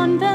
on the